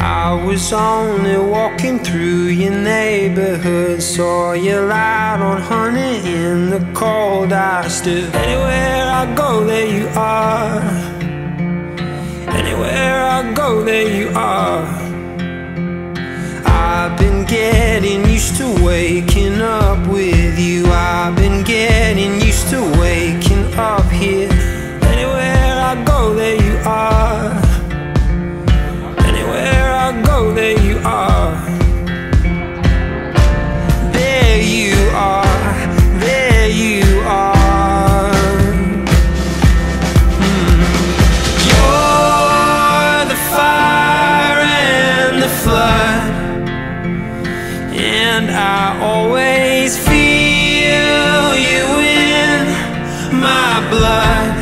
I was only walking through your neighborhood. Saw you loud on honey in the cold. I stood anywhere I go, there you are. Anywhere I go, there you are. And I always feel you in my blood.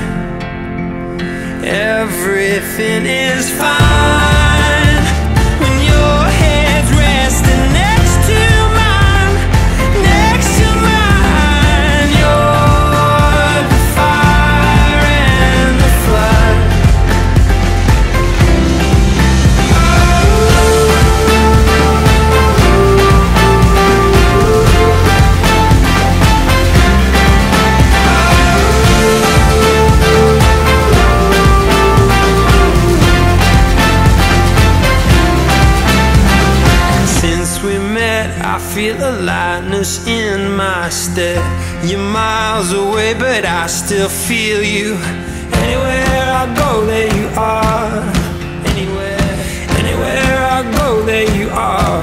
Everything is fine feel a lightness in my step. You're miles away, but I still feel you. Anywhere I go, there you are. Anywhere, anywhere I go, there you are.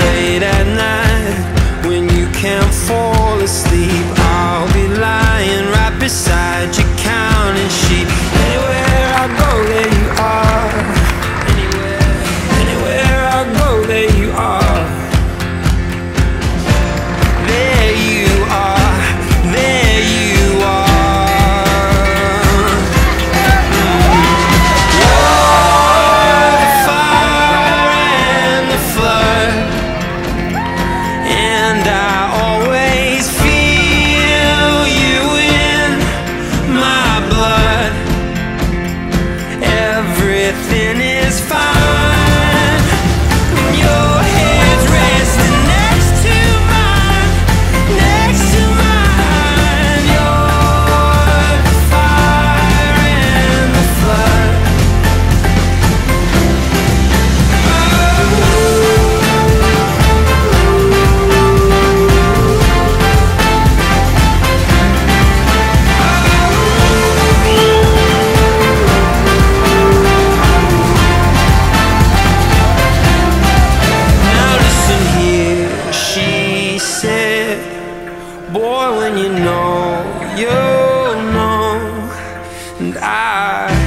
Late at night, when you can't fall asleep, I'll be lying right beside you know. And I